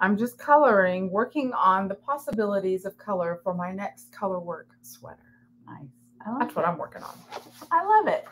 never mind me. I'm just coloring, working on the possibilities of color for my next color work sweater. Nice. I like That's what. I'm working on. I love it.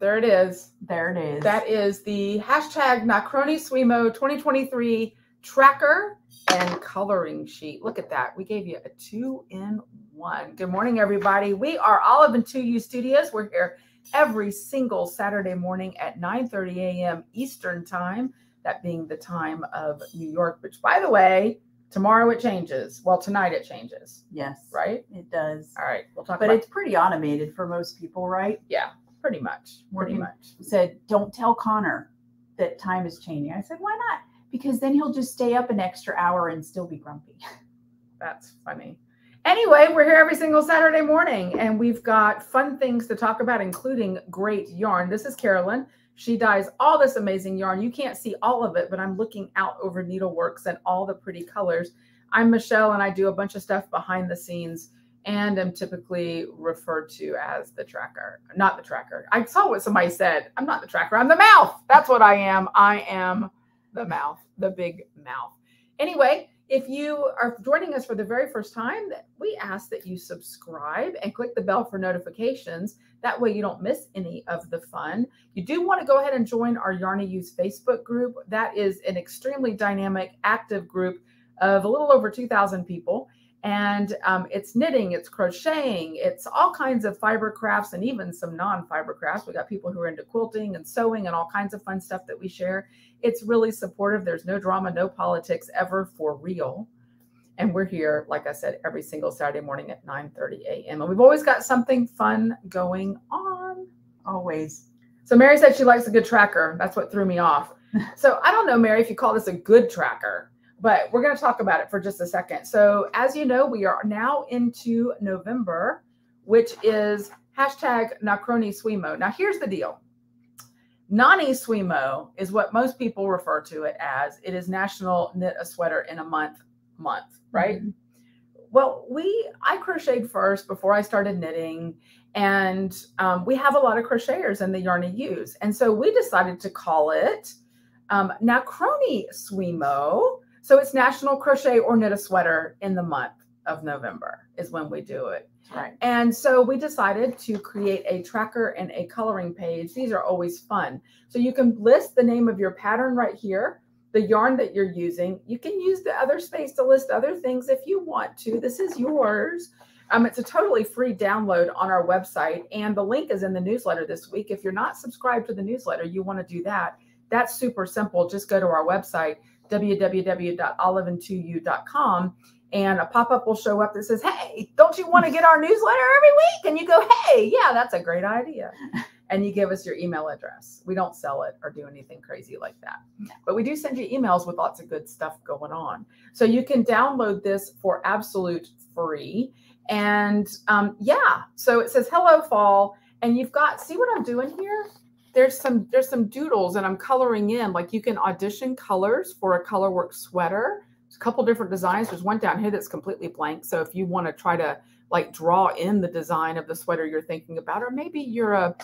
There it is. There it is. That is the hashtag NaCroKniSweMo 2023 tracker and coloring sheet. Look at that. We gave you a two in one. Good morning, everybody. We are Olive and Two Ewe Studios. We're here every single Saturday morning at 9 30 a.m. Eastern Time, that being the time of New York, which, by the way, tomorrow it changes. Well, tonight it changes, yes. right? It does. All right. We'll talk But about it's pretty automated for most people, right? yeah, pretty much. Pretty Working- much. Said, don't tell Connor that time is changing. I said, why not? Because then he'll just stay up an extra hour and still be grumpy. That's funny. Anyway, we're here every single Saturday morning and we've got fun things to talk about, including great yarn. This is Carolyn. She dyes all this amazing yarn. You can't see all of it, but I'm looking out over Needleworks and all the pretty colors. I'm Michelle and I do a bunch of stuff behind the scenes and am typically referred to as the tracker. Not the tracker. I saw what somebody said. I'm not the tracker. I'm the mouth. That's what I am. I am the mouth, the big mouth. Anyway, if you are joining us for the very first time, we ask that you subscribe and click the bell for notifications. That way you don't miss any of the fun. You do want to go ahead and join our Yarny Ewes Facebook group. That is an extremely dynamic, active group of a little over 2,000 people. And um, it's knitting, it's crocheting, it's all kinds of fiber crafts and even some non fiber crafts. We got people who are into quilting and sewing and all kinds of fun stuff that we share. It's really supportive. There's no drama, no politics ever for real. And we're here, like I said, every single Saturday morning at 9 30 a.m. And we've always got something fun going on. Always. So Mary said she likes a good tracker. That's what threw me off. So I don't know, Mary, if you call this a good tracker, but we're going to talk about it for just a second. So as you know, we are now into November, which is hashtag NaCroKniSweMo. Now here's the deal. NaKniSweMo is what most people refer to it as. It is National Knit a Sweater in a Month month, right? Mhm. Well, we I crocheted first before I started knitting, and um, we have a lot of crocheters in the Yarny Ewes, and so we decided to call it um, NaCroKniSweMo. So it's National Crochet or Knit a Sweater in the month of November is when we do it. Right. And so we decided to create a tracker and a coloring page. These are always fun. So you can list the name of your pattern right here, the yarn that you're using. You can use the other space to list other things if you want to. This is yours. Um, it's a totally free download on our website, and the link is in the newsletter this week. If you're not subscribed to the newsletter, you want to do that. That's super simple. Just go to our website, www.oliventwoewe.com, and a pop-up will show up that says, Hey, don't you want to get our newsletter every week? And you go, Hey, yeah, that's a great idea. And you give us your email address. We don't sell it or do anything crazy like that. But we do send you emails with lots of good stuff going on. So you can download this for absolute free. And um, yeah, so it says hello fall. And you've got, see what I'm doing here? There's some there's some doodles and I'm coloring in. Like you can audition colors for a colorwork sweater. A couple different designs. There's one down here that's completely blank. So if you want to try to like draw in the design of the sweater you're thinking about, or maybe you're a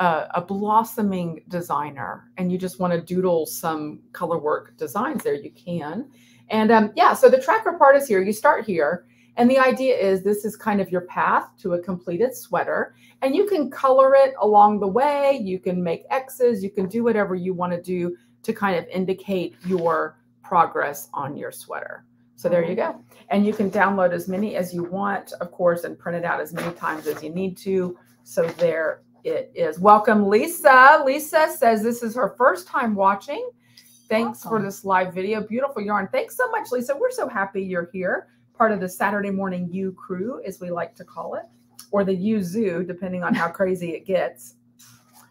a, a blossoming designer and you just want to doodle some color work designs there, you can. And um, yeah, so the tracker part is here. You start here. And the idea is this is kind of your path to a completed sweater. And you can color it along the way. You can make X's. You can do whatever you want to do to kind of indicate your progress on your sweater. So there you mm-hmm. go. And you can download as many as you want, of course, and print it out as many times as you need to. So there it is. Welcome, Lisa. Lisa says this is her first time watching. Thanks for this live video. Beautiful yarn. Thanks so much, Lisa. We're so happy you're here. Part of the Saturday morning Ewe crew, as we like to call it, or the Ewe zoo, depending on how crazy it gets.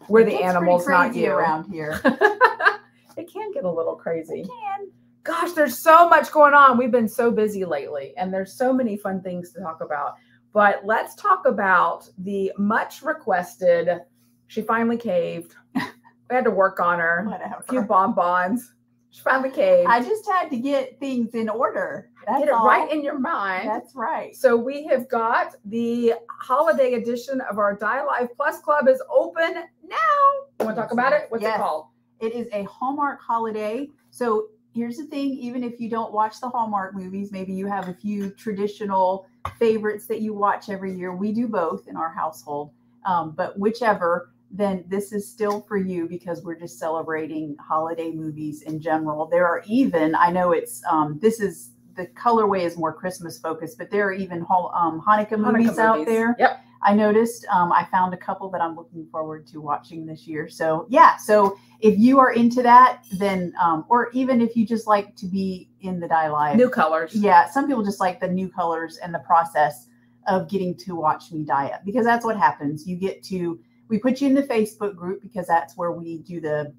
We're the animals, not you. around here. it can get a little crazy Can. Gosh, there's so much going on. We've been so busy lately, and there's so many fun things to talk about. But let's talk about the much requested. She finally caved. We had to work on her. A few bonbons. She finally caved. I just had to get things in order. That's Get it all. right in your mind. That's right. So we have got the holiday edition of our Dye Live Plus Club is open now. You want to talk about it? What's Yes. it called? It is a Hallmark holiday. So here's the thing even if you don't watch the Hallmark movies, maybe you have a few traditional favorites that you watch every year. We do both in our household. Um, but whichever, then this is still for you because we're just celebrating holiday movies in general. There are even, I know it's, um, this is, the colorway is more Christmas focused, but there are even um, Hanukkah, Hanukkah movies out there. Yep. I noticed um, I found a couple that I'm looking forward to watching this year. So yeah, so if you are into that, then um, or even if you just like to be in the dye live, New colors. yeah, some people just like the new colors and the process of getting to watch me dye up because that's what happens. You get to we put you in the Facebook group because that's where we do the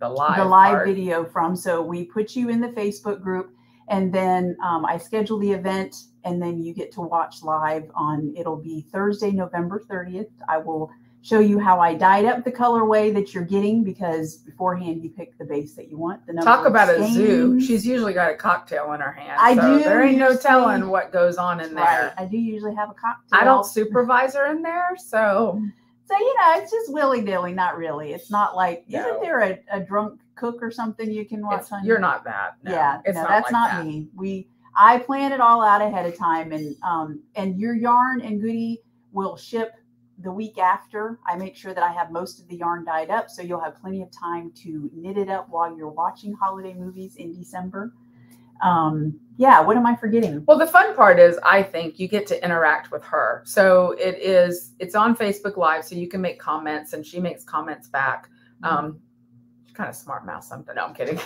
The live. the live part. video from. So we put you in the Facebook group, and then um, I schedule the event, and then you get to watch live on. It'll be Thursday, November thirtieth. I will show you how I dyed up the colorway that you're getting because beforehand you pick the base that you want. The Talk about a zoo. She's usually got a cocktail in her hand. I so do There ain't no telling what goes on in Right. there. I do usually have a cocktail. I don't supervise her in there, so So you know, it's just willy nilly. Not really. It's not like No. isn't there a, a drunk cook or something you can watch it's, on? you're not that. No, yeah, no, not that's like not that. me. We I plan it all out ahead of time, and um and your yarn and goody will ship the week after. I make sure that I have most of the yarn dyed up, so you'll have plenty of time to knit it up while you're watching holiday movies in December. Um, yeah, what am I forgetting? Well, the fun part is, I think you get to interact with her. So it is, it's on Facebook Live, so you can make comments, and she makes comments back. Um, she's kind of smart mouth something. No, I'm kidding.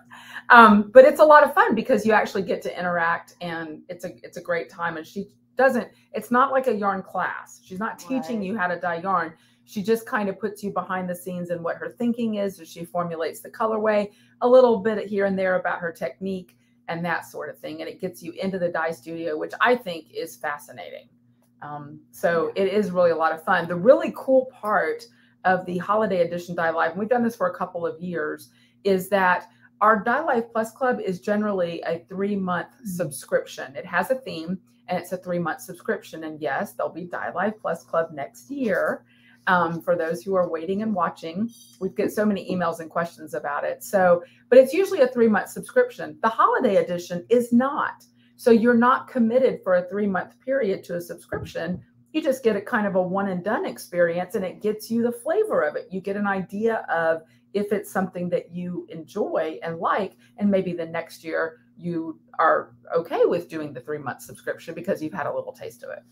um, but it's a lot of fun because you actually get to interact, and it's a it's a great time. And she doesn't. It's not like a yarn class. She's not teaching Right. you how to dye yarn. She just kind of puts you behind the scenes and what her thinking is as she formulates the colorway, a little bit here and there about her technique and that sort of thing. And it gets you into the dye studio, which I think is fascinating. Um, so it is really a lot of fun. The really cool part of the holiday edition Dye Live, and we've done this for a couple of years, is that our Dye Live Plus Club is generally a three month subscription. It has a theme and it's a three month subscription. And yes, there'll be Dye Live Plus Club next year. Um, for those who are waiting and watching, we get so many emails and questions about it. So, but it's usually a three month subscription. The holiday edition is not. So you're not committed for a three month period to a subscription. You just get a kind of a one and done experience and it gets you the flavor of it. You get an idea of if it's something that you enjoy and like, and maybe the next year you are okay with doing the three month subscription because you've had a little taste of it.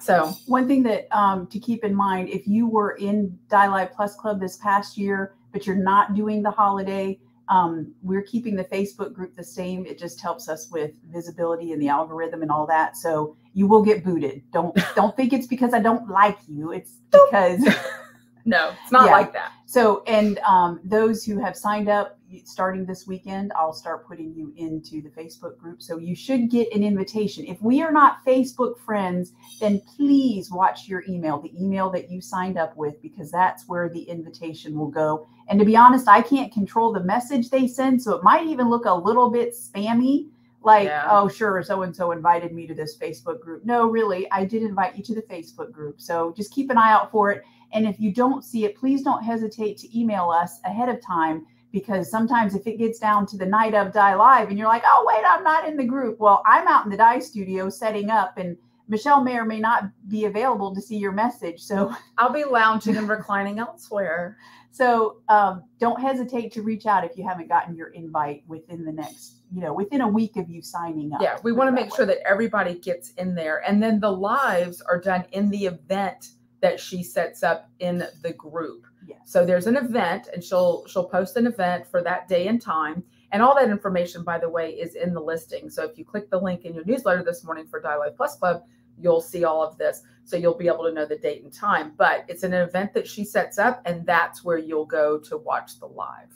So, One thing that um, to keep in mind, if you were in Live Plus Club this past year, but you're not doing the holiday, um, we're keeping the Facebook group the same. It just helps us with visibility and the algorithm and all that. So you will get booted. Don't don't think it's because I don't like you. It's because no, it's not Yeah. like that. so and um, those who have signed up starting this weekend, I'll start putting you into the Facebook group. So you should get an invitation. If we are not Facebook friends, then please watch your email, the email that you signed up with, because that's where the invitation will go. And to be honest, I can't control the message they send, so it might even look a little bit spammy. Like, Yeah. oh, sure, so and so invited me to this Facebook group. No, really, I did invite you to the Facebook group. So just keep an eye out for it. And if you don't see it, please don't hesitate to email us ahead of time because sometimes if it gets down to the night of Dye Live and you're like, oh, wait, I'm not in the group. Well, I'm out in the Dye studio setting up, and Michelle may or may not be available to see your message. So, I'll be lounging and reclining elsewhere. so um, don't hesitate to reach out if you haven't gotten your invite within the next, you know, within a week of you signing up. Yeah, we want to make way. sure that everybody gets in there. And then the lives are done in the event that she sets up in the group. So there's an event and she'll she'll post an event for that day and time. And all that information, by the way, is in the listing. So if you click the link in your newsletter this morning for Dye Live Plus Club, you'll see all of this. So you'll be able to know the date and time. But it's an event that she sets up, and that's where you'll go to watch the live.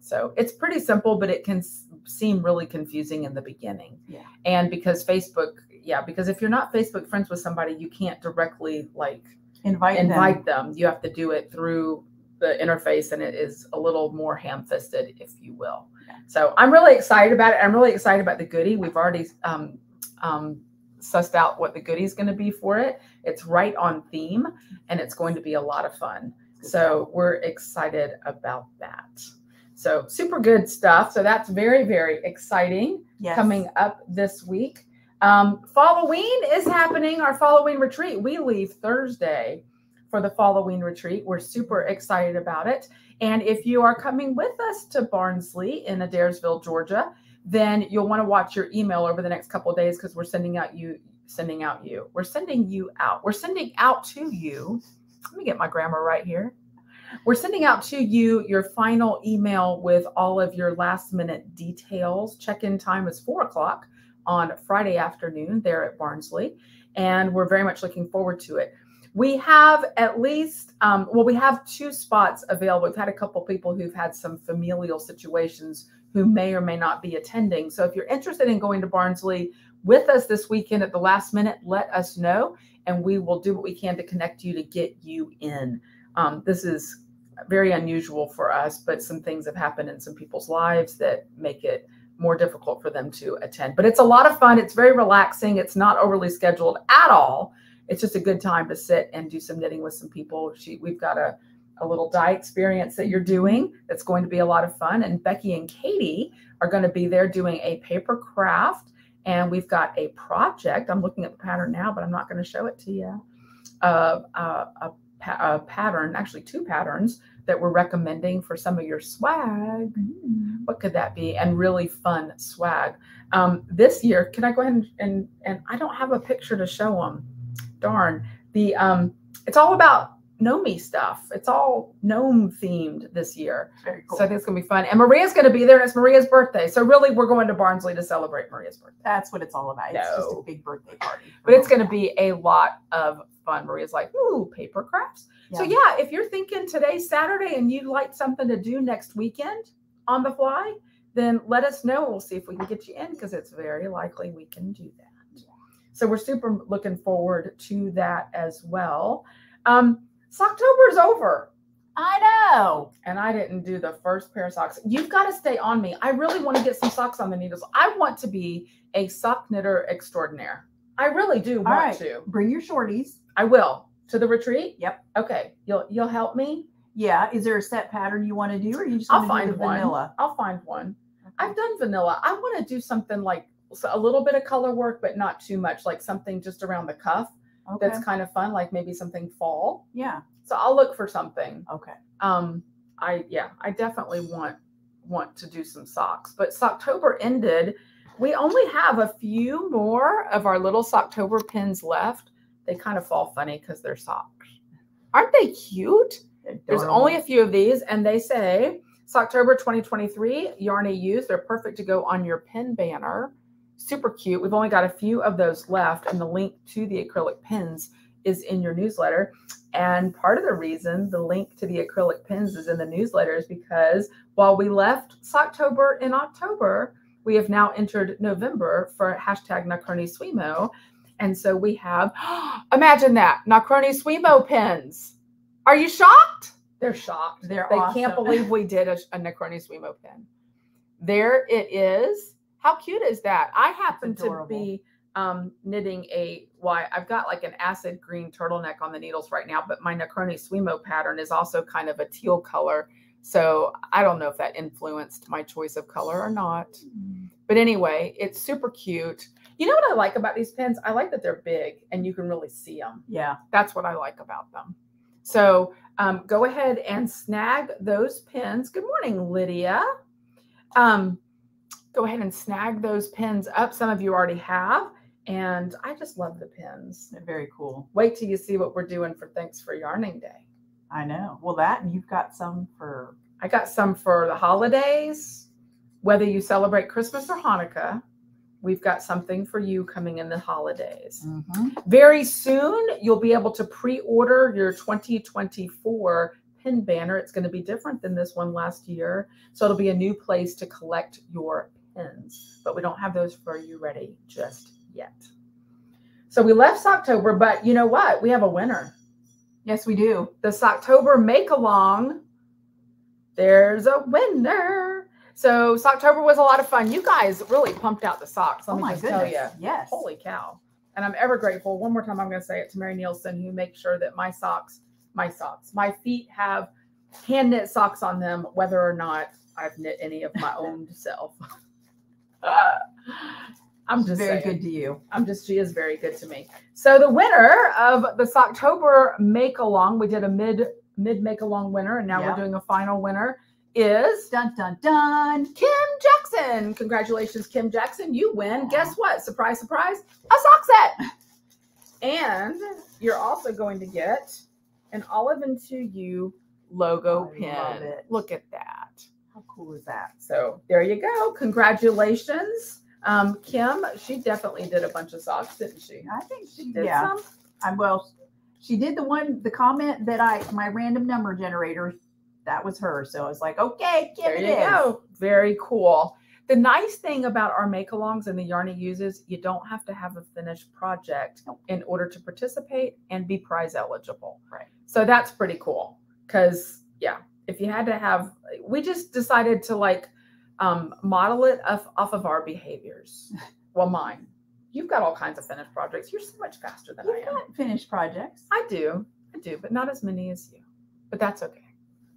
So it's pretty simple, but it can seem really confusing in the beginning. Yeah. And because Facebook, yeah, because if you're not Facebook friends with somebody, you can't directly like invite, invite them. them. You have to do it through the interface, and it is a little more ham fisted, if you will. So I'm really excited about it. I'm really excited about the goodie. We've already um, um, sussed out what the goodie is going to be for it. It's right on theme, and it's going to be a lot of fun. So we're excited about that. So super good stuff. So that's very, very exciting Yes. coming up this week. Um, Halloween is happening, our Halloween retreat. We leave Thursday for the Halloween retreat. We're super excited about it. And if you are coming with us to Barnsley in Adairsville, Georgia, then you'll want to watch your email over the next couple days because we're sending out you sending out you. We're sending you out. We're sending out to you. Let me get my grammar right here. We're sending out to you your final email with all of your last minute details. Check in time is four o'clock on Friday afternoon there at Barnsley. And we're very much looking forward to it. We have at least, um, well, we have two spots available. We've had a couple people who've had some familial situations who may or may not be attending. So if you're interested in going to Barnsley with us this weekend at the last minute, let us know and we will do what we can to connect you to get you in. Um, this is very unusual for us, but some things have happened in some people's lives that make it more difficult for them to attend. But it's a lot of fun. It's very relaxing. It's not overly scheduled at all. It's just a good time to sit and do some knitting with some people. She, we've got a, a little dye experience that you're doing that's going to be a lot of fun. And Becky and Katie are going to be there doing a paper craft. And we've got a project. I'm looking at the pattern now, but I'm not going to show it to you. Uh, uh, a, pa- a pattern, actually two patterns that we're recommending for some of your swag. Mm. What could that be? And really fun swag. Um, this year, can I go ahead and, and and I don't have a picture to show them. Darn. The um, it's all about Nomi stuff. It's all gnome themed this year. Very cool. So I think it's gonna be fun. And Maria's gonna be there, and it's Maria's birthday. So really, we're going to Barnsley to celebrate Maria's birthday. That's what it's all about. It's just a big birthday party. But it's gonna be a lot of fun. Maria's like, ooh, paper crafts. So Yeah. yeah, if you're thinking today's Saturday and you'd like something to do next weekend on the fly, then let us know. We'll see if we can get you in because it's very likely we can do that. So we're super looking forward to that as well. Um, Socktober is over, I know. and I didn't do the first pair of socks. You've got to stay on me. I really want to get some socks on the needles. I want to be a sock knitter extraordinaire. I really do want right. to. Bring your shorties. I will to the retreat. Yep. Okay, you'll you'll help me. Yeah. Is there a set pattern you want to do, or you just I'll want to do find the one. vanilla? I'll find one. I've done vanilla. I want to do something like a little bit of color work, but not too much, like something just around the cuff Okay. that's kind of fun, like maybe something fall. yeah. So I'll look for something. Okay. Um, I yeah, I definitely want want to do some socks. But Socktober ended. We only have a few more of our little Socktober pins left. They kind of fall funny because they're socks. Aren't they cute? There's only a few of these, and they say it's October 2023 Yarny Ewes. They're perfect to go on your pin banner. Super cute. We've only got a few of those left, and the link to the acrylic pins is in your newsletter. And part of the reason the link to the acrylic pins is in the newsletter is because while we left Socktober in October, we have now entered November for hashtag NaCroKniSweMo. And so we have, imagine that, NaCroKniSweMo pins. Are you shocked? They're shocked. They're they awesome. can't believe we did a, a NaCroKniSweMo pin. There it is. How cute is that? I happen to be um, knitting a why I've got like an acid green turtleneck on the needles right now, but my NaCroKniSweMo pattern is also kind of a teal color. So I don't know if that influenced my choice of color or not. Mm. But anyway, it's super cute. You know what I like about these pins? I like that they're big and you can really see them. Yeah. That's what I like about them. So um, go ahead and snag those pins. Good morning, Lydia. Um, go ahead and snag those pins up. Some of you already have. And I just love the pins. They're very cool. Wait till you see what we're doing for Thanks for Yarning Day. I know. Well, that and you've got some for I got some for the holidays, whether you celebrate Christmas or Hanukkah. We've got something for you coming in the holidays. Mm-hmm. Very soon, you'll be able to pre order your 2024 pin banner. It's going to be different than this one last year. So it'll be a new place to collect your pins, but we don't have those for you ready just yet. So we left October, but you know what? We have a winner. Yes, we do. The Socktober make along. There's a winner. So Socktober was a lot of fun. You guys really pumped out the socks. Let oh me just goodness. tell you. Yes. Holy cow. And I'm ever grateful. One more time, I'm going to say it to Mary Nielsen, who makes sure that my socks, my socks, my feet have hand knit socks on them, whether or not I've knit any of my own self. I'm just very saying. good to you. I'm just she is very good to me. So the winner of this October make along, we did a mid mid make along winner, and now Yeah. we're doing a final winner is Dun dun dun. Kim Jackson. Congratulations, Kim Jackson. You win. Guess what? Surprise, surprise, a sock set. And you're also going to get an Olive and Two Ewe logo I pin. Look at that. Cool is that? So there you go. Congratulations. Um, Kim, she definitely did a bunch of socks, didn't she? I think she Did yeah. some? I well, she did the one the comment that I my random number generator. That was her. So I was like, okay, Kim There it you is. go. Very cool. The nice thing about our make-alongs and the Yarny Ewes, you don't have to have a finished project Nope. in order to participate and be prize eligible. Right. So that's pretty cool. Cause yeah, if you had to have, we just decided to like um, model it off, off of our behaviors. Well, mine. You've got all kinds of finished projects. You're so much faster than I You've am. got finished projects. I do. I do, but not as many as you. But that's okay.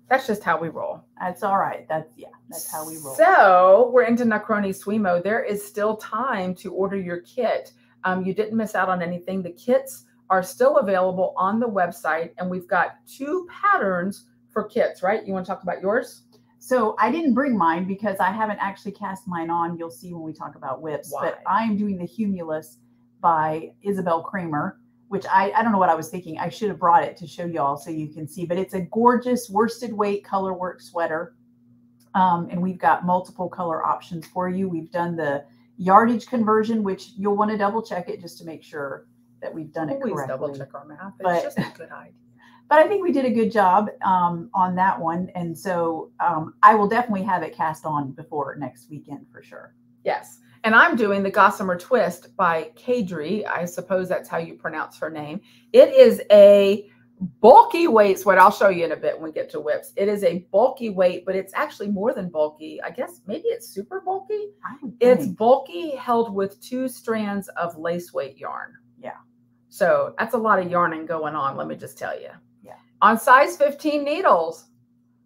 That's just how we roll. That's all right. That's yeah. That's how we roll. So we're into NaCroKniSweMo. There is still time to order your kit. Um, you didn't miss out on anything. The kits are still available on the website, and we've got two patterns for kits, right? You want to talk about yours? So I didn't bring mine because I haven't actually cast mine on. You'll see when we talk about WIPs. But Why? I am doing the Humulus by Isabell Kraemer, which I, I don't know what I was thinking. I should have brought it to show y'all so you can see. But it's a gorgeous worsted weight color work sweater. Um, and we've got multiple color options for you. We've done the yardage conversion, which you'll want to double check it just to make sure that we've done it Always correctly. double check our math. It's But- just a good idea. But I think we did a good job um, on that one. And so um, I will definitely have it cast on before next weekend for sure. Yes. And I'm doing the Gossamer Twist by Caidree. I suppose that's how you pronounce her name. It is a bulky weight sweat. I'll show you in a bit when we get to WIPs. It is a bulky weight, but it's actually more than bulky. I guess maybe it's super bulky. It's bulky held with two strands of lace weight yarn. Yeah. So that's a lot of yarning going on, let me just tell you. On size 15 needles.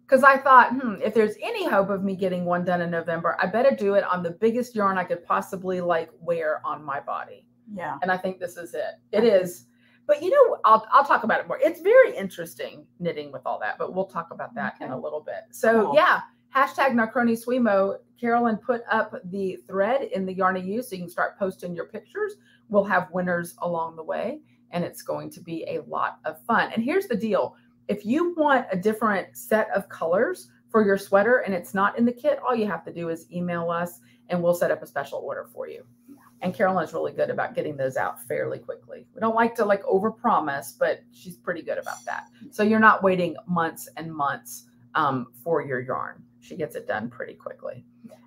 Because I thought, hmm, if there's any hope of me getting one done in November, I better do it on the biggest yarn I could possibly like wear on my body. yeah. And I think this is it. It is. But you know, I'll I'll talk about it more. It's very interesting knitting with all that, but we'll talk about that in a little bit. So Cool. yeah, hashtag NaCroKniSweMo. Carolyn put up the thread in the Yarny Ewe so you can start posting your pictures. We'll have winners along the way, and it's going to be a lot of fun. And here's the deal: if you want a different set of colors for your sweater and it's not in the kit, all you have to do is email us and we'll set up a special order for you. And Carolyn's really good about getting those out fairly quickly. We don't like to like overpromise, but she's pretty good about that. So you're not waiting months and months um, for your yarn. She gets it done pretty quickly.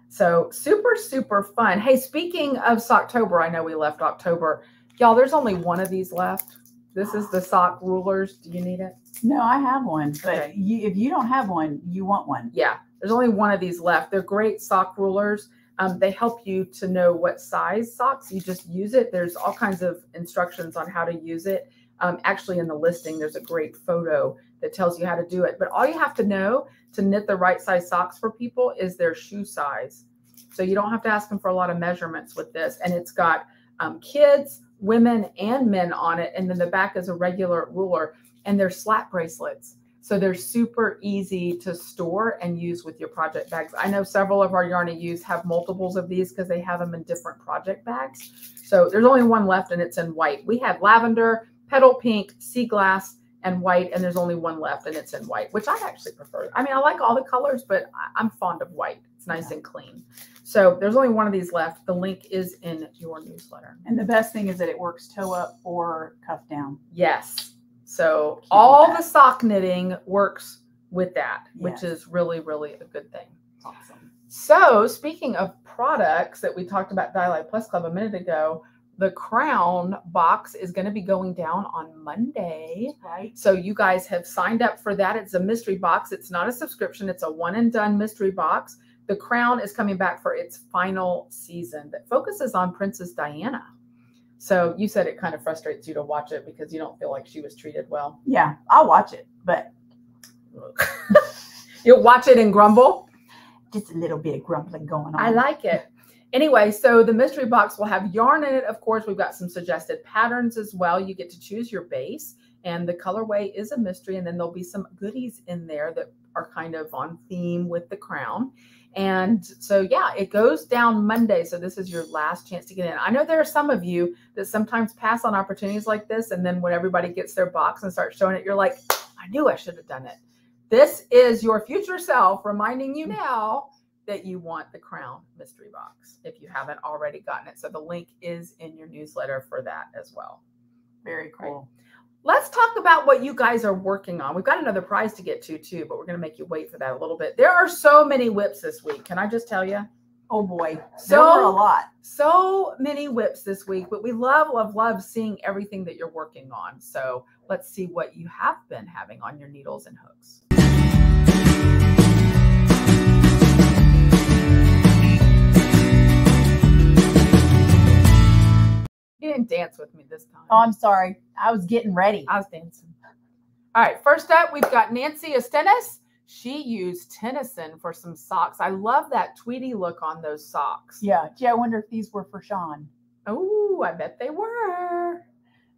So super, super fun. Hey, speaking of Socktober, I know we left October. Y'all, there's only one of these left. This is the sock rulers. Do you need it? No, I have one. But Okay. you, if you don't have one, you want one. Yeah, there's only one of these left. They're great sock rulers. Um, they help you to know what size socks. You just use it. There's all kinds of instructions on how to use it. Um, actually, in the listing, there's a great photo that tells you how to do it. But all you have to know to knit the right size socks for people is their shoe size. So you don't have to ask them for a lot of measurements with this. And it's got um, kids, women, and men on it. And then the back is a regular ruler. And they're slap bracelets. So they're super easy to store and use with your project bags. I know several of our Yarny Ewes have multiples of these because they have them in different project bags. So there's only one left and it's in white. We had lavender, petal pink, sea glass, and white, and there's only one left and it's in white, which I actually prefer. I mean, I like all the colors, but I'm fond of white. It's nice and clean. So there's only one of these left. The link is in your newsletter. And the best thing is that it works toe up or cuff down. Yes. So Cute all that. the sock knitting works with that, which is really, really a good thing. Awesome. So speaking of products that we talked about Dye Live Plus Club a minute ago, the crown box is going to be going down on Monday. Right? So you guys have signed up for that. It's a mystery box. It's not a subscription. It's a one and done mystery box. The Crown is coming back for its final season that focuses on Princess Diana. So you said it kind of frustrates you to watch it because you don't feel like she was treated well. Yeah, I'll watch it. But You'll watch it and grumble. Just a little bit of grumbling going on. I like it. Anyway, so the mystery box will have yarn in it. Of course, we've got some suggested patterns as well. You get to choose your base, and the colorway is a mystery. And then there'll be some goodies in there that are kind of on theme with the crown. And so, yeah, it goes down Monday. So, this is your last chance to get in. I know there are some of you that sometimes pass on opportunities like this. And then when everybody gets their box and starts showing it, you're like, I knew I should have done it. This is your future self reminding you mm. now that you want the crown mystery box if you haven't already gotten it. So, the link is in your newsletter for that as well. Very cool. Let's talk about what you guys are working on. We've got another prize to get to too, but we're going to make you wait for that a little bit. There are so many WIPs this week. Can I just tell you? Oh boy, So- there were a lot. So many WIPs this week, but we love, love, love seeing everything that you're working on. So let's see what you have been having on your needles and hooks. You didn't dance with me this time. Oh, I'm sorry. I was getting ready. I was dancing. All right, first up, we've got Nancy Astenis. She used Tennyson for some socks. I love that tweedy look on those socks. Yeah. Gee, I wonder if these were for Sean. Oh, I bet they were.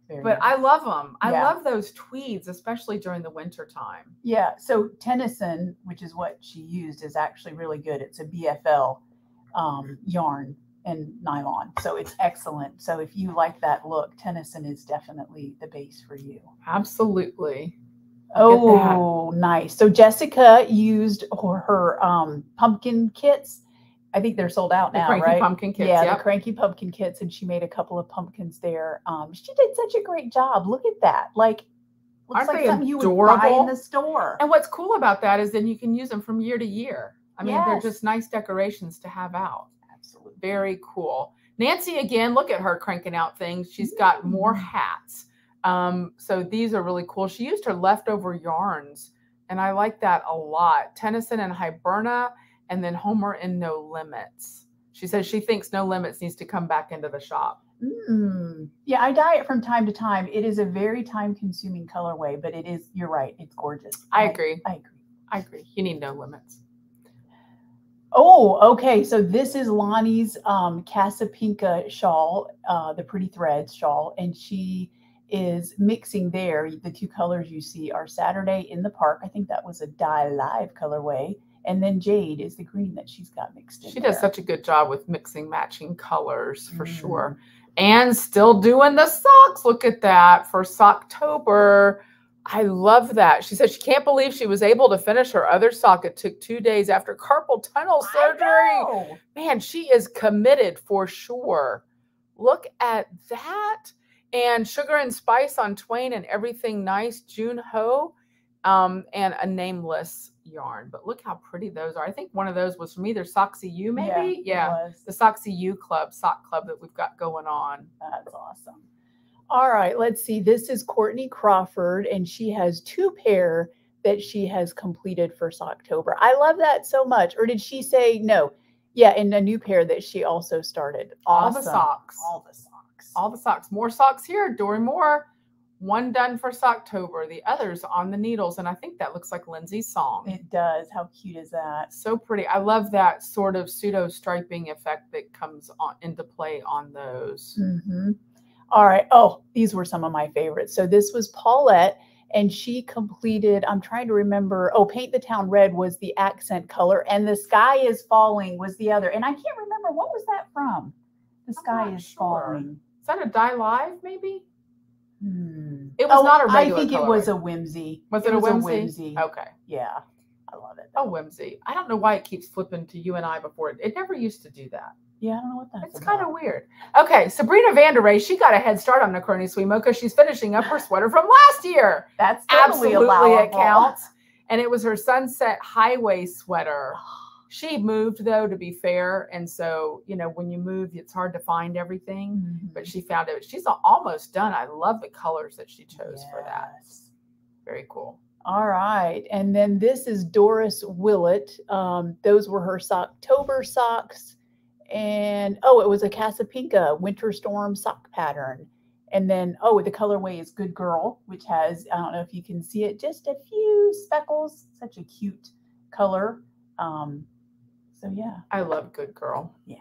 Very But nice. I love them. I Yeah. love those tweeds, especially during the winter time. Yeah. So Tennyson, which is what she used, is actually really good. It's a BFL um, yarn and nylon. So it's excellent. So if you like that look, Tennyson is definitely the base for you. Absolutely. Oh, nice. So Jessica used her, her um, pumpkin kits. I think they're sold out The now, cranky right? pumpkin kits. yeah, yep. the cranky pumpkin kits, and she made a couple of pumpkins there. Um, she did such a great job. Look at that. Like, looks Aren't like they something you would buy in the store. and what's cool about that is then you can use them from year to year. I mean, they're just nice decorations to have out. Very cool. Nancy, again, look at her cranking out things. She's got more Mm. hats. Um, so these are really cool. She used her leftover yarns, and I like that a lot. Tennyson and Hiberna, and then Homer and No Limits. She says she thinks No Limits needs to come back into the shop. Mm. Yeah, I dye it from time to time. It is a very time-consuming colorway, but it is. You're right. It's gorgeous. I agree. I agree. I agree. You need No Limits. Oh, okay. So this is Lonnie's um, Casapinka shawl, uh, the Pretty Threads shawl, and she is mixing there. The two colors you see are Saturday in the Park. I think that was a dye live colorway, and then Jade is the green that she's got mixed in. She does there. such a good job with mixing matching colors for Mm. sure. And still doing the socks. Look at that for Socktober. I love that. She said she can't believe she was able to finish her other sock. It took two days after carpal tunnel surgery. Man, she is committed for sure. Look at that. And Sugar and Spice on Twain and Everything Nice, June Ho, um, and a nameless yarn. But look how pretty those are. I think one of those was from either Soxy Ewe, maybe. Yeah. was. The Soxy Ewe Club, sock club that we've got going on. That's awesome. All right, let's see. This is Courtney Crawford, and she has two pair that she has completed for October. I love that so much. Or did she say no? Yeah, and a new pair that she also started. All the socks. All the socks. All the socks. More socks here. Dory Moore. One done for Socktober. The others on the needles. And I think that looks like Lindsay's song. It does. How cute is that? so pretty. I love that sort of pseudo striping effect that comes on into play on those. hmm All right. Oh, these were some of my favorites. So this was Paulette, and she completed. I'm trying to remember. Oh, Paint the Town Red was the accent color, and The Sky is Falling was the other. And I can't remember what was that from. The Sky is sure. Falling. Is that a dye live? Maybe Hmm. it was Oh, not a regular. I think it was a whimsy. Was it, a whimsy? whimsy. Okay. Yeah, I love it. A whimsy. I don't know why it keeps flipping to you and I before it. It never used to do that. Yeah, I don't know what that's It's kind of weird. Okay, Sabrina Vanderay, she got a head start on NaCroKniSweMo because she's finishing up her sweater from last year. That's totally Absolutely, allowable. it counts. And it was her Sunset Highway sweater. She moved though, to be fair, and so you know when you move, it's hard to find everything. Mhm. But she found it. She's almost done. I love the colors that she chose for that. Very cool. All right. And then this is Doris Willett. Um, those were her Socktober socks. And oh, it was a Casapinka winter storm sock pattern. And then, oh, the colorway is Good Girl, which has, I don't know if you can see it, just a few speckles. Such a cute color. Um, so, yeah. I love Good Girl. Yeah.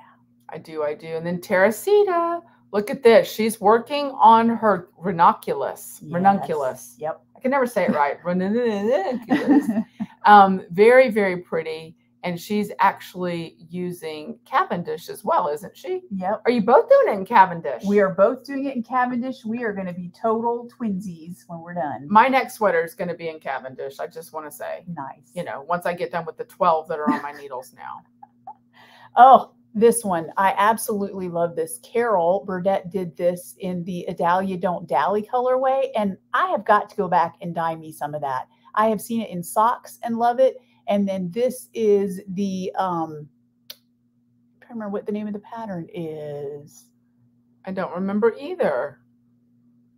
I do, I do. And then Teresita, look at this. She's working on her ranunculus. Ranunculus. Yep. I can never say it right. ranunculus. um, very, very pretty. And she's actually using Cavendish as well, isn't she? Yep. Are you both doing it in Cavendish? We are both doing it in Cavendish. We are going to be total twinsies when we're done. My next sweater is going to be in Cavendish. I just want to say, nice. you know, once I get done with the 12 that are on my needles now. Oh, this one. I absolutely love this. Carol Burdett did this in the Adalia Don't Dally colorway. And I have got to go back and dye me some of that. I have seen it in socks and love it. And then this is the um I can't remember what the name of the pattern is. I don't remember either.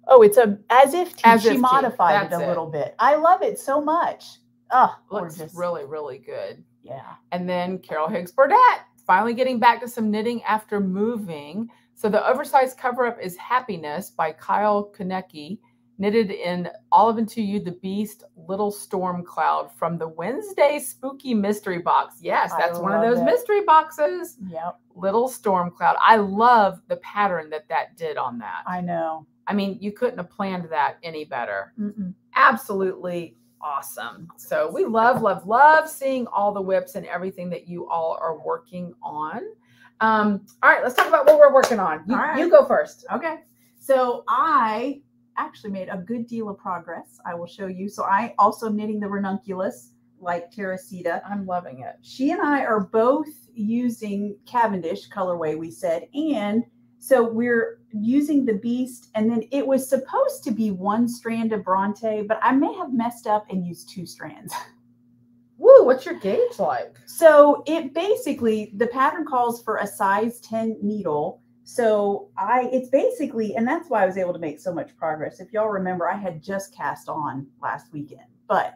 Oh, it's a as if tea. As she if tea. modified it That's a it. little bit. I love it so much. Oh, Looks gorgeous. really, really good. yeah. And then Carol Higgs Burdett finally getting back to some knitting after moving. So the oversized cover up is Happiness by Kyle Konecki, knitted in Olive and Two Ewe, The Beast, Little Storm Cloud from the Wednesday Spooky Mystery Box. Yes, that's one of those it. mystery boxes. Yep. Little Storm Cloud. I love the pattern that that did on that. I know. I mean, you couldn't have planned that any better Mm-mm. absolutely awesome. So we love, love, love seeing all the WIPs and everything that you all are working on. Um, all right, let's talk about what we're working on. You, right. you go first. Okay. So I actually made a good deal of progress. I will show you. So I also knitting the ranunculus like Teresita. I'm loving it. She and I are both using Cavendish colorway, we said. And so we're using the beast, and then it was supposed to be one strand of Bronte, but I may have messed up and used two strands. Woo, what's your gauge like? So it basically the pattern calls for a size 10 needle. So I it's basically and that's why I was able to make so much progress. If y'all remember, I had just cast on last weekend, but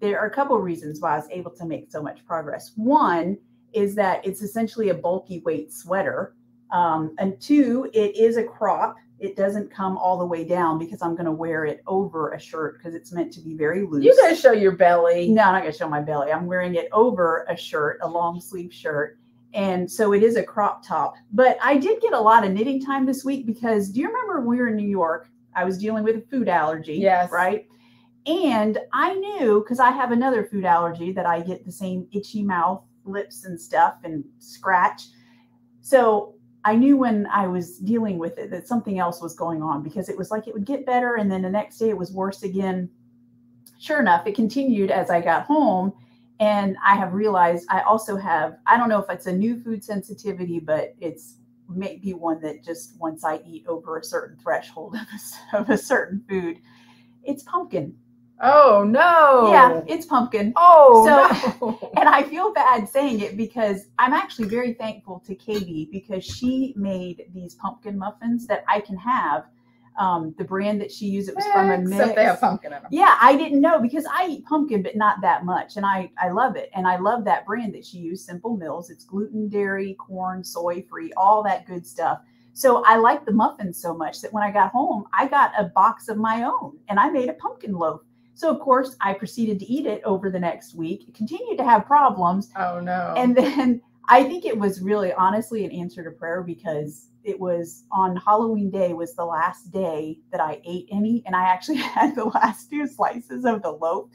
there are a couple of reasons why I was able to make so much progress. One is that it's essentially a bulky weight sweater. Um, and two, it is a crop. It doesn't come all the way down because I'm going to wear it over a shirt because it's meant to be very loose. You guys show your belly. No, I'm not going to show my belly. I'm wearing it over a shirt, a long sleeve shirt. And so it is a crop top. But I did get a lot of knitting time this week because do you remember when we were in New York? I was dealing with a food allergy. Yes. Right. And I knew because I have another food allergy that I get the same itchy mouth, lips, and stuff and scratch. So I knew when I was dealing with it that something else was going on because it was like it would get better and then the next day it was worse again. Sure enough, it continued as I got home. And I have realized I also have, I don't know if it's a new food sensitivity, but it's maybe one that just once I eat over a certain threshold of a, of a certain food, it's pumpkin. Oh no. Yeah, it's pumpkin. Oh So- no. And I feel bad saying it because I'm actually very thankful to Katie because she made these pumpkin muffins that I can have. Um, the brand that she used, it was from a mix. Except they have pumpkin in them. Yeah, I didn't know because I eat pumpkin, but not that much, and I I love it, and I love that brand that she used, Simple Mills. It's gluten, dairy, corn, soy free, all that good stuff. So I like the muffins so much that when I got home, I got a box of my own, and I made a pumpkin loaf. So of course, I proceeded to eat it over the next week. Continued to have problems, Oh no. and then I think it was really honestly an answer to prayer because it was on Halloween day was the last day that I ate any and I actually had the last two slices of the loaf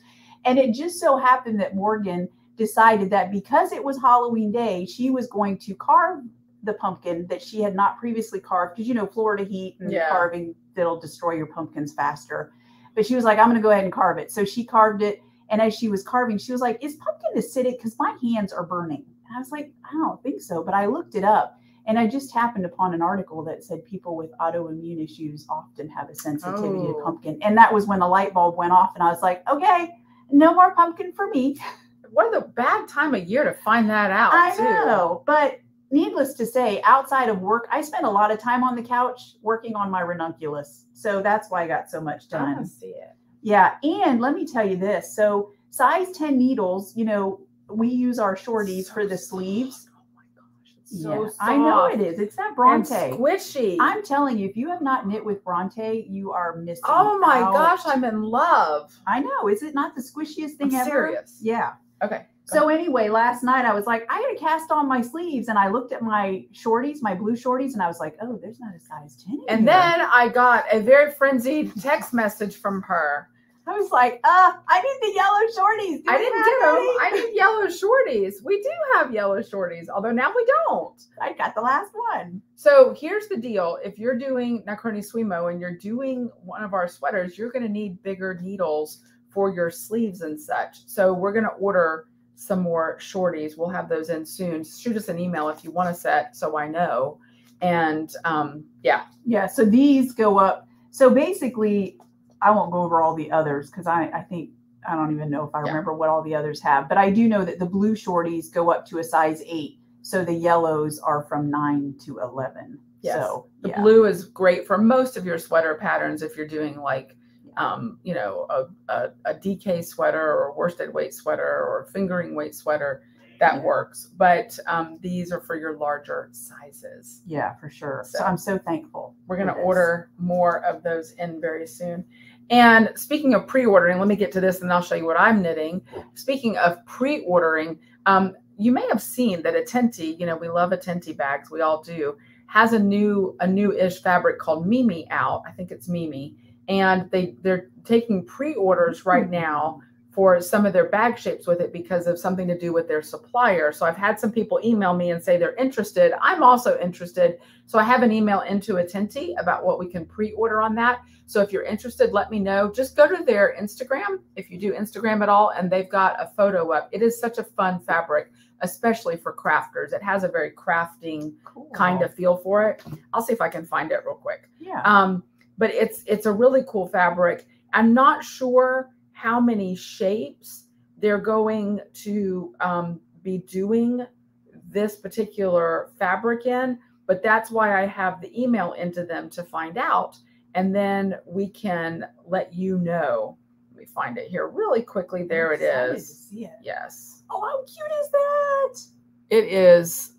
and it just so happened that Morgan decided that because it was Halloween day she was going to carve the pumpkin that she had not previously carved because you know Florida heat and Yeah. carving that'll destroy your pumpkins faster but she was like I'm going to go ahead and carve it so she carved it and as she was carving, she was like, Is pumpkin acidic? Because my hands are burning. And I was like, I don't think so. But I looked it up and I just happened upon an article that said people with autoimmune issues often have a sensitivity Oh. to pumpkin. And that was when the light bulb went off. And I was like, Okay, no more pumpkin for me. what a bad time of year to find that out. I too. know. But needless to say, outside of work, I spent a lot of time on the couch working on my ranunculus. So that's why I got so much done. to see it. Yeah, and let me tell you this. So size 10 needles, you know, we use our shorties So for the sleeves. Oh my gosh. it's so Yeah, I know it is. It's that and Bronte. squishy. I'm telling you, if you have not knit with Bronte, you are missing. oh my out. gosh, I'm in love. I know. Is it not the squishiest thing I'm ever? serious. Yeah. Okay. So anyway, last night I was like, I gotta cast on my sleeves, and I looked at my shorties, my blue shorties, and I was like, oh, there's not a size ten. And here. then I got a very frenzied text message from her. I was like, uh, I need the yellow shorties. Do I didn't do them. any? I need yellow shorties. We do have yellow shorties, although now we don't. I got the last one. So here's the deal. If you're doing NaCroKniSweMo and you're doing one of our sweaters, you're going to need bigger needles for your sleeves and such. So we're going to order some more shorties. We'll have those in soon. Shoot us an email if you want a set so I know. And um, yeah, Yeah. So these go up. So basically, I won't go over all the others because I, I think I don't even know if I Yeah. remember what all the others have, but I do know that the blue shorties go up to a size eight. So the yellows are from nine to eleven. Yes. So the yeah. blue is great for most of your sweater patterns if you're doing like um, you know, a, a, a DK sweater or a worsted weight sweater or fingering weight sweater, that Yeah. works. But um, these are for your larger sizes. Yeah, for sure. So, So- I'm so thankful. We're going to order more of those in very soon. And speaking of pre-ordering, let me get to this and I'll show you what I'm knitting. Speaking of pre-ordering, um, you may have seen that Atenti, you know, we love Atenti bags, we all do, has a new a new-ish fabric called Mimi out. I think it's Mimi, and they they're taking pre-orders right now for some of their bag shapes with it because of something to do with their supplier. So I've had some people email me and say they're interested. I'm also interested. So I have an email into Atenti about what we can pre-order on that. So if you're interested, let me know. Just go to their Instagram if you do Instagram at all, and they've got a photo up. It is such a fun fabric, especially for crafters. It has a very crafting Cool. kind of feel for it. I'll see if I can find it real quick. Yeah. Um, but it's it's a really cool fabric. I'm not sure how many shapes they're going to um, be doing this particular fabric in, but that's why I have the email into them to find out, and then we can let you know. Let me find it here really quickly. There it see it. Yes, Oh, how cute is that? it is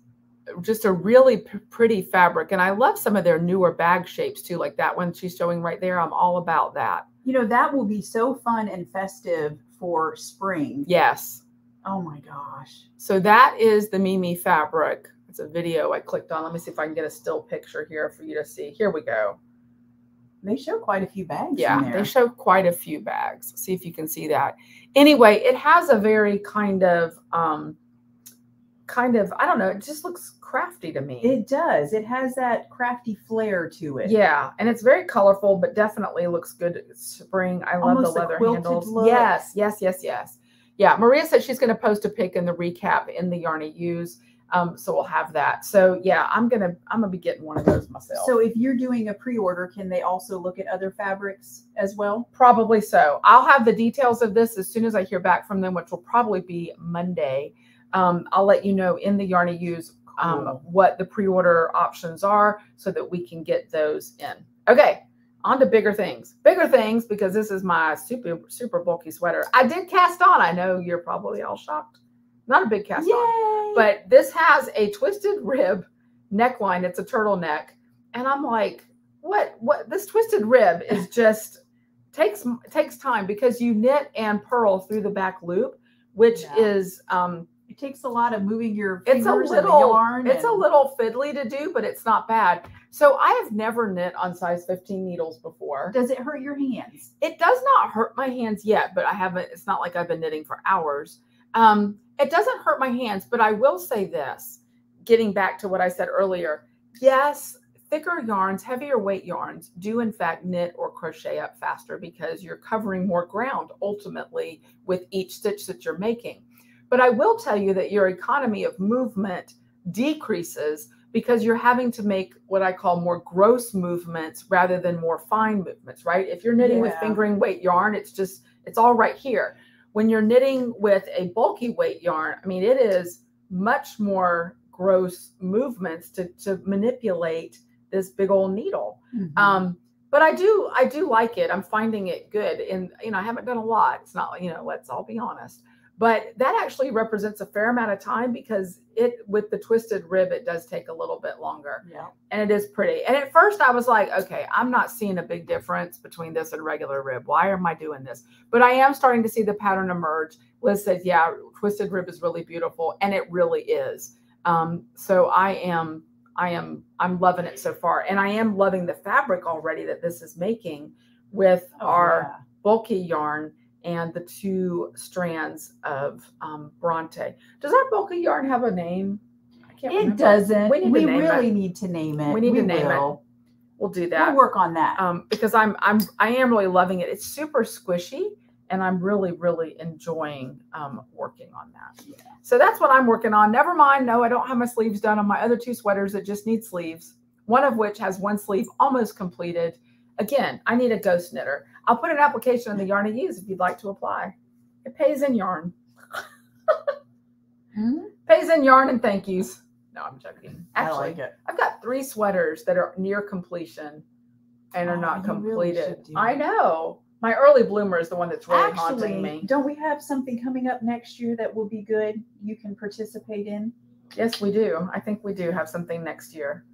just a really p- pretty fabric, and I love some of their newer bag shapes too, like that one she's showing right there. I'm all about that. You know, that will be so fun and festive for spring. Yes. Oh my gosh. So that is the Mimi fabric. It's a video I clicked on. Let me see if I can get a still picture here for you to see. Here we go. They show quite a few bags. Yeah, there. they show quite a few bags. See if you can see that. Anyway, it has a very kind of um kind of I don't know, it just looks crafty to me. It does. It has that crafty flair to it. yeah, and it's very colorful, but definitely looks good spring. I love Almost the leather handles. look. Yes, yes, yes, yes. Yeah, Maria said she's going to post a pic in the recap in the Yarny Ewes. Um, so we'll have that. So yeah, I'm gonna I'm gonna be getting one of those myself. So if you're doing a pre-order, can they also look at other fabrics as well? Probably so. I'll have the details of this as soon as I hear back from them, which will probably be Monday. Um, I'll let you know in the Yarny Ewes um, Cool. what the pre-order options are so that we can get those in. Okay, on to bigger things. Bigger things because this is my super super bulky sweater. I did cast on. I know you're probably all shocked. Not a big cast on, but this has a twisted rib neckline. It's a turtleneck, and I'm like, what? What? This twisted rib is just takes takes time because you knit and purl through the back loop, which Yeah. is um it takes a lot of moving your it's a and little yarn. it's a little fiddly to do, but it's not bad. So I have never knit on size 15 needles before. Does it hurt your hands? It does not hurt my hands yet, but I haven't. It's not like I've been knitting for hours. Um, it doesn't hurt my hands, but I will say this. Getting back to what I said earlier, yes, thicker yarns, heavier weight yarns do in fact knit or crochet up faster because you're covering more ground ultimately with each stitch that you're making. But I will tell you that your economy of movement decreases because you're having to make what I call more gross movements rather than more fine movements, right? If you're knitting with fingering weight yarn, it's just, it's all right here. When you're knitting with a bulky weight yarn, I mean, it is much more gross movements to, to manipulate this big old needle. Mhm. Um, but I do, I do like it. I'm finding it good. And, you know, I haven't done a lot. It's not, you know, let's all be honest. But that actually represents a fair amount of time because it with the twisted rib it does take a little bit longer. Yeah. and it is pretty. And at first i was like okay i'm not seeing a big difference between this and regular rib. Why am i doing this? But i am starting to see the pattern emerge. Liz says yeah twisted rib is really beautiful and it really is. Um, so i am i am i'm loving it so far. And i am loving the fabric already that this is making with Oh, our bulky yarn and the two strands of um, Bronte. Does our bulky yarn have a name? I can't It remember. doesn't. We We, really it. need to name it. We need to name it. We'll do that. We'll work on that. um, because I'm I'm I am really loving it. It's super squishy, and I'm really really enjoying um, working on that. Yeah. So that's what I'm working on. Never mind. No, I don't have my sleeves done on my other two sweaters that just need sleeves. One of which has one sleeve almost completed. Again, I need a ghost knitter. I'll put an application in the Yarny Ewes if you'd like to apply. It pays in yarn. Hmm? Pays in yarn and thank yous. No, I'm joking. I Actually, like it. I've got three sweaters that are near completion and are Oh, not you really completed. I know. My early bloomer is the one that's really haunting Actually, me. don't we have something coming up next year that will be good? You can participate in. Yes, we do. I think we do have something next year.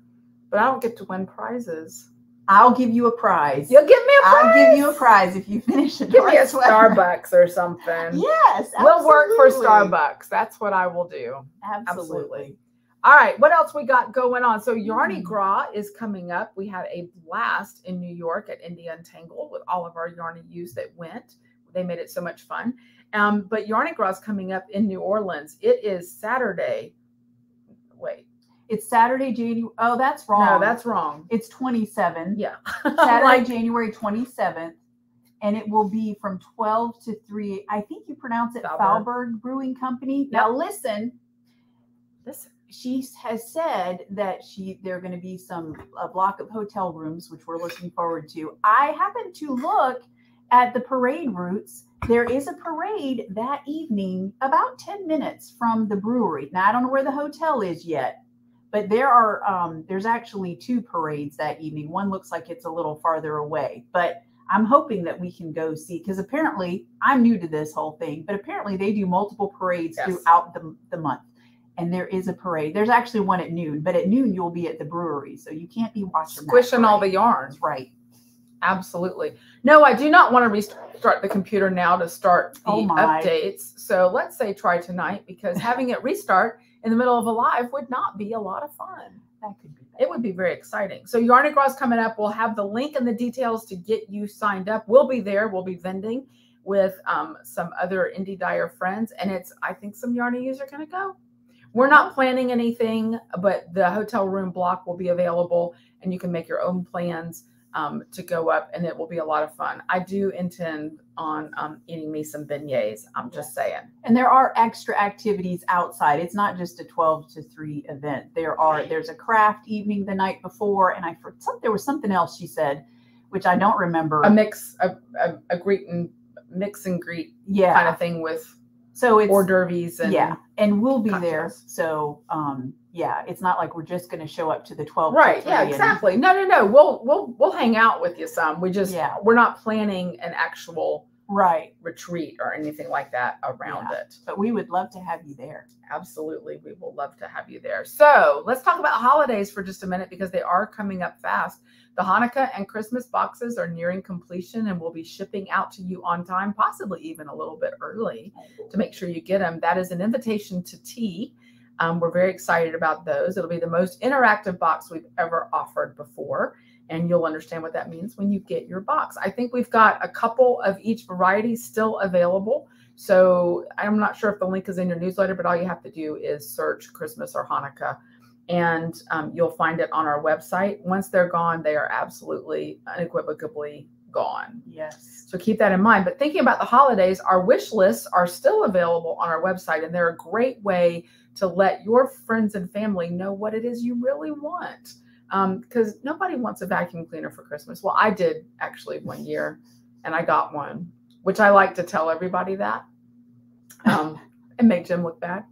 But I don't get to win prizes. I'll give you a prize. You'll give me a prize. I'll give you a prize if you finish it. Give me a Starbucks or something. Yes, We'll work for. Starbucks. That's what I will do. Absolutely. absolutely. All right, what else we got going on? So Yarny Hmm. Gras is coming up. We had a blast in New York at Indie Untangled with all of our Yarny Ewes that went. They made it so much fun. Um, but Yarny Gras is coming up in New Orleans. It is Saturday. It's Saturday, January. Oh, that's wrong. no, that's wrong. it's 27. Yeah, Saturday, Like, January 27th. And it will be from 12 to 3. I think you pronounce it Faubourg. Faubourg Brewing Company. Now listen, listen, she has said that she there are going to be some a block of hotel rooms which we're looking forward to i happened to look at the parade routes there is a parade that evening about 10 minutes from the brewery now i don't know where the hotel is yet but there are um, there's actually two parades that evening one looks like it's a little farther away but i'm hoping that we can go see because apparently i'm new to this whole thing but apparently they do multiple parades Yes. throughout the, the month and there is a parade. There's actually one at noon, but at noon you'll be at the brewery, so you can't be watching. that squishing all the yarns. Right. Absolutely. No, I do not want to restart the computer now to start the Oh my. updates. So let's say try tonight because having it restart in the middle of a live would not be a lot of fun. That could be. It would be very exciting. So Yarny Gras coming up. We'll have the link and the details to get you signed up. We'll be there. We'll be vending with um, some other indie dyer friends, and it's I think some Yarny users are going to go. We're not planning anything, but the hotel room block will be available, and you can make your own plans um, to go up, and it will be a lot of fun. I do intend on um, eating me some beignets. I'm just saying. And there are extra activities outside. It's not just a 12 to 3 event. There are there's a craft evening the night before, and I for some there was something else she said, which I don't remember. A mix, a, a, a greet and mix and greet yeah. kind of thing with so it's hors d'oeuvres and yeah, and we'll be there. So um yeah, it's not like we're just going to show up to the 12 right 3 yeah and- exactly no no no we'll we'll we'll hang out with you some we just Yeah. we're not planning an actual right. retreat or anything like that around it But we would love to have you there. absolutely we will love to have you there so let's talk about holidays for just a minute because they are coming up fast the hanukkah and christmas boxes are nearing completion and will be shipping out to you on time possibly even a little bit early to make sure you get them. That is an invitation to tea. Um, we're very excited about those. It'll be the most interactive box we've ever offered before. And you'll understand what that means when you get your box. I think we've got a couple of each variety still available. So I'm not sure if the link is in your newsletter, but all you have to do is search Christmas or Hanukkah and um, you'll find it on our website. Once they're gone, they are absolutely unequivocally gone. Yes. So keep that in mind. But thinking about the holidays, our wish lists are still available on our website, and they're a great way to let your friends and family know what it is you really want. Because nobody wants a vacuum cleaner for Christmas. Well, I did actually one year, and I got one, which I like to tell everybody that um, and make Jim look bad.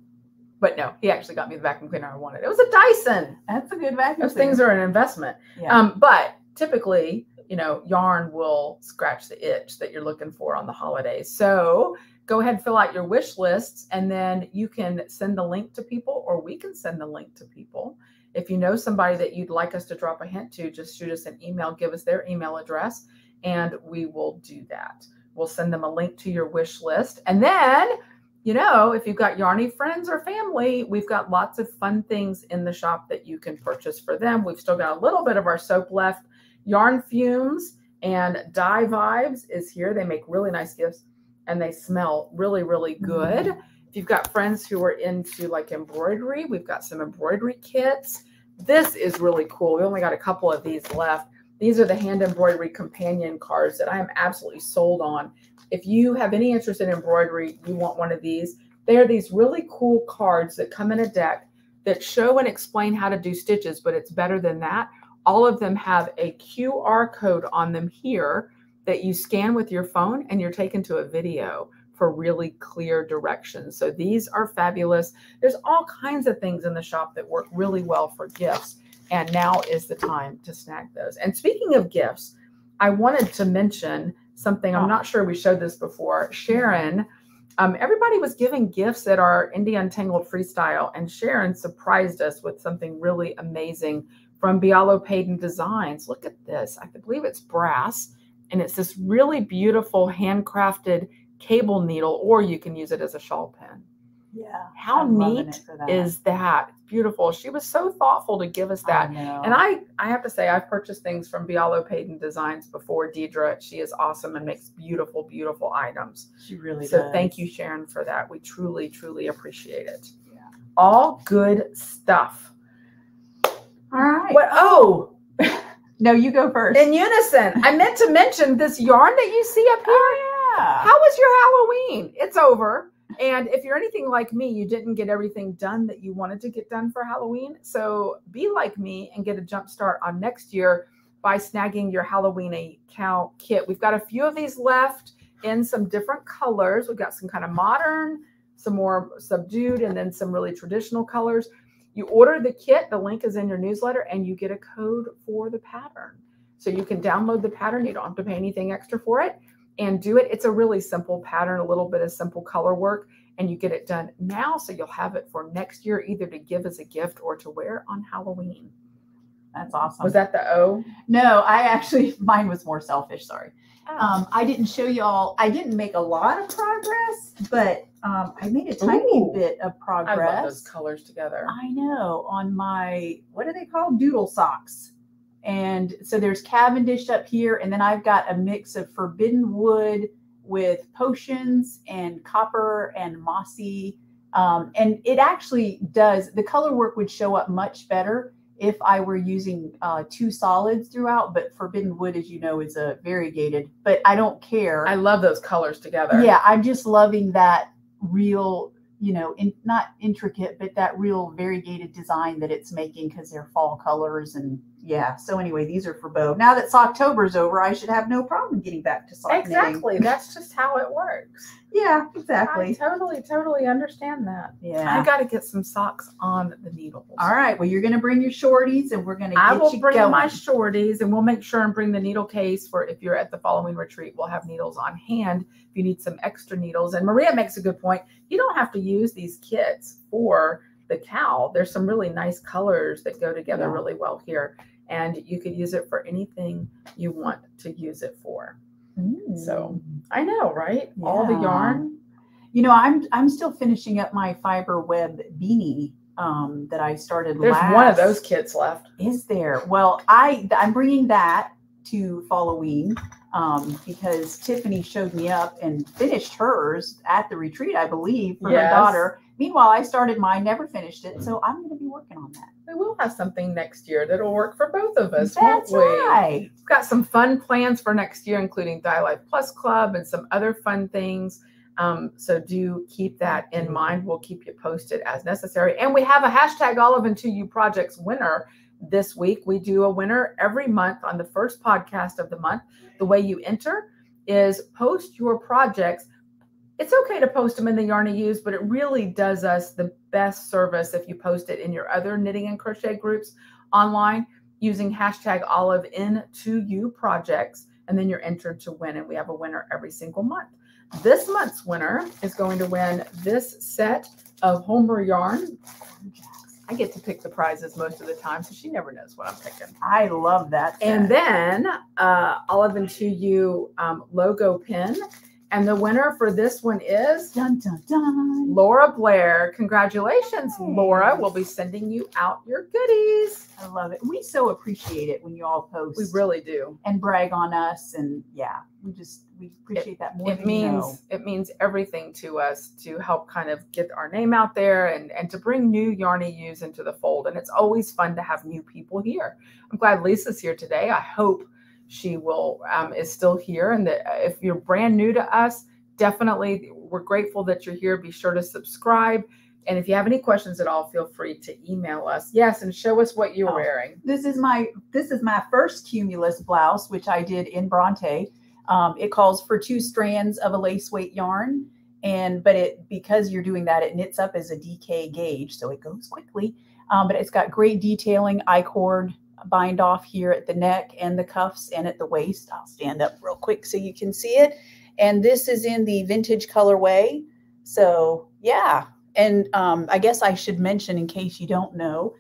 But no, he actually got me the vacuum cleaner I wanted. It was a Dyson. That's a good vacuum. Those things are an investment. Yeah. Um, but typically, you know, yarn will scratch the itch that you're looking for on the holidays. So go ahead and fill out your wish lists and then you can send the link to people or we can send the link to people. If you know somebody that you'd like us to drop a hint to, just shoot us an email, give us their email address, and we will do that. We'll send them a link to your wish list. And then, you know, if you've got yarny friends or family, we've got lots of fun things in the shop that you can purchase for them. We've still got a little bit of our soap left Yarn Fumes and Dye Vibes is here. They make really nice gifts and they smell really, really good. Mm-hmm. If you've got friends who are into like embroidery, we've got some embroidery kits. This is really cool. We only got a couple of these left. These are the hand embroidery companion cards that I am absolutely sold on. If you have any interest in embroidery, you want one of these. They are these really cool cards that come in a deck that show and explain how to do stitches, but it's better than that all of them have a QR code on them here that you scan with your phone and you're taken to a video for really clear directions. So these are fabulous. There's all kinds of things in the shop that work really well for gifts. And now is the time to snag those. And speaking of gifts, I wanted to mention something. I'm not sure we showed this before. Sharon, um, everybody was giving gifts at our Indie Untangled Freestyle, and Sharon surprised us with something really amazing from Bialo Payton Designs. Look at this. I believe it's brass, and it's this really beautiful handcrafted cable needle, or you can use it as a shawl pin. Yeah. How I'm neat that. is that? Beautiful. She was so thoughtful to give us that. I and I, I have to say, I've purchased things from Bialo Payton Designs before. Deidre, she is awesome and makes beautiful, beautiful items. She really so does. thank you, Sharon, for that. We truly, truly appreciate it. Yeah. All good stuff. All right. What? Oh, no, you go first. In unison. I meant to mention this yarn that you see up here. Oh, yeah. How was your Halloween? It's over. And if you're anything like me, you didn't get everything done that you wanted to get done for Halloween. So be like me and get a jump start on next year by snagging your Halloween a cow kit. We've got a few of these left in some different colors. We've got some kind of modern, some more subdued, and then some really traditional colors. You order the kit, the link is in your newsletter, and you get a code for the pattern. So you can download the pattern. You don't have to pay anything extra for it and do it. It's a really simple pattern, a little bit of simple color work, and you get it done now. So you'll have it for next year, either to give as a gift or to wear on Halloween. That's awesome. Was that the O? No, I actually, mine was more selfish. Sorry. Oh. Um, I didn't show you all, I didn't make a lot of progress, but um, I made a tiny Ooh, bit of progress. I love those colors together. I know on my what are they called? Doodle socks. And so there's Cavendish up here, and then I've got a mix of forbidden wood with potions and copper and mossy. Um, and it actually does the color work would show up much better if I were using uh, two solids throughout, but Forbidden Wood, as you know, is a variegated, but I don't care. I love those colors together. Yeah, I'm just loving that real, you know, in, not intricate, but that real variegated design that it's making because they're fall colors. And yeah, so anyway, these are for Bo. Now that Socktober's over, I should have no problem getting back to sock Exactly. Knitting. That's just how it works. Yeah, exactly. I totally, totally understand that. Yeah. I got to get some socks on the needles. All right. Well, you're going to bring your shorties and we're going to I will you bring going. my shorties and we'll make sure and bring the needle case for if you're at the Falloween retreat. We'll have needles on hand if you need some extra needles. And Maria makes a good point. You don't have to use these kits for the cow. There's some really nice colors that go together yeah. really well here. And you could use it for anything you want to use it for. So I know, right? Yeah. All the yarn. You know, I'm I'm still finishing up my fiber web beanie um, that I started. There's last. one of those kits left. Is there? Well, I I'm bringing that to Halloween um, because Tiffany showed me up and finished hers at the retreat, I believe, for yes. her daughter. Meanwhile, I started mine, never finished it, so I'm going to be working on that. We will have something next year that'll work for both of us, That's won't we? right. We've got some fun plans for next year, including Dye Live Plus Club and some other fun things. Um, so do keep that in mind. We'll keep you posted as necessary. And we have a hashtag Olive and Two Ewe Projects winner this week. We do a winner every month on the first podcast of the month. The way you enter is post your projects. It's okay to post them in the Yarny Ewes, but it really does us the best service if you post it in your other knitting and crochet groups online. using hashtag Olive and Two Ewe projects, and then you're entered to win. And we have a winner every single month. This month's winner is going to win this set of Homer yarn. I get to pick the prizes most of the time, so she never knows what I'm picking. I love that. And set. then uh, Olive and Two Ewe um, logo pin. And the winner for this one is dun dun dun. Laura Blair. Congratulations, Nice. Laura. We'll be sending you out your goodies. I love it. We so appreciate it when you all post We really do. and brag on us, and yeah, we just we appreciate that more. It than you means know. it means everything to us to help kind of get our name out there and and to bring new Yarny Ewes into the fold. And it's always fun to have new people here. I'm glad Lisa's here today. I hope she will um, is still here. And that if you're brand new to us, definitely we're grateful that you're here. Be sure to subscribe. And if you have any questions at all, feel free to email us. Yes, and show us what you're Oh. wearing. This is my this is my first cumulus blouse, which I did in Bronte. Um, it calls for two strands of a lace weight yarn, and but it because you're doing that, it knits up as a DK gauge, so it goes quickly. Um, but it's got great detailing, I cord bind off here at the neck and the cuffs and at the waist. I'll stand up real quick so you can see it. And this is in the vintage colorway. So yeah, and um, I guess I should mention in case you don't know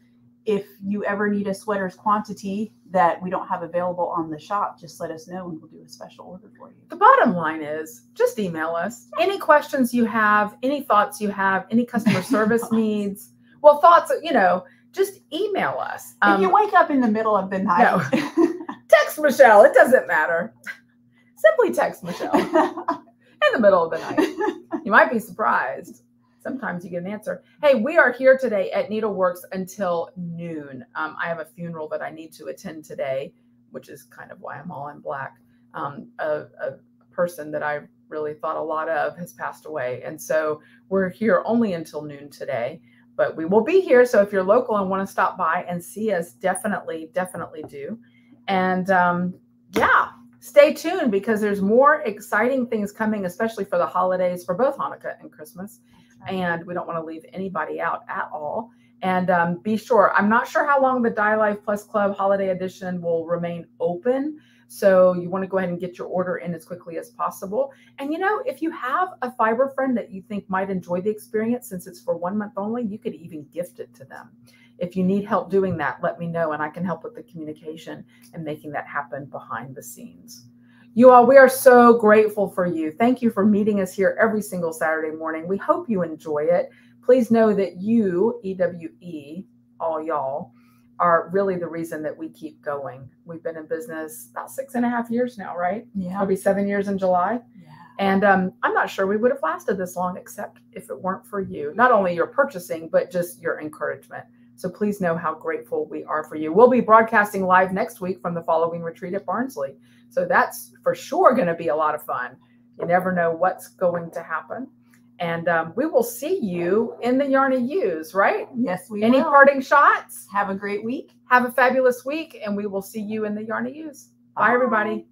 if you ever need a sweater's quantity that we don't have available on the shop, just let us know and we'll do a special order for you. The bottom line is just email us. Any questions you have, any thoughts you have, any customer service needs. Well, thoughts, you know, just email us. if you Um, wake up in the middle of the night, text Michelle. It doesn't matter. Simply text Michelle in the middle of the night. You might be surprised. Sometimes you get an answer. Hey, we are here today at Needleworks until noon. Um, I have a funeral that I need to attend today, which is kind of why I'm all in black. Um, a, a person that I really thought a lot of has passed away. And so we're here only until noon today, but we will be here. So if you're local and want to stop by and see us, definitely, definitely do. And um, yeah, stay tuned because there's more exciting things coming, especially for the holidays for both Hanukkah and Christmas. And we don't want to leave anybody out at all. And um, be sure, I'm not sure how long the Dye Live Plus Club Holiday Edition will remain open. So you want to go ahead and get your order in as quickly as possible. And you know, if you have a fiber friend that you think might enjoy the experience, since it's for one month only, you could even gift it to them. If you need help doing that, let me know and I can help with the communication and making that happen behind the scenes. You all, we are so grateful for you. Thank you for meeting us here every single Saturday morning. We hope you enjoy it. Please know that you, EWE, all y'all, are really the reason that we keep going. We've been in business about six and a half years now, right? yeah. It'll be seven years in July. yeah. And um, I'm not sure we would have lasted this long, except if it weren't for you. Not only your purchasing, but just your encouragement. So please know how grateful we are for you. We'll be broadcasting live next week from the Falloween retreat at Barnsley. So that's for sure going to be a lot of fun. You never know what's going to happen. And um, we will see you in the Yarny Ewes, right? Yes, we Any will. parting shots? Have a great week. Have a fabulous week, and we will see you in the Yarny Ewes. Bye, everybody.